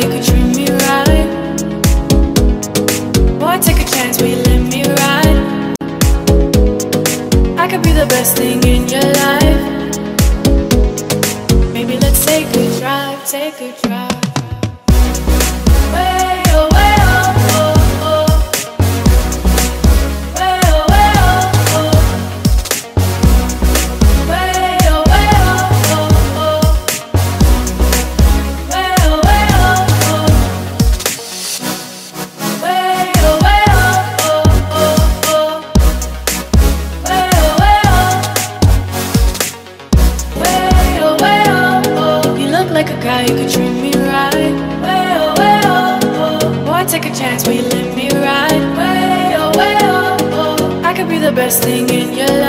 like a guy best thing in your life.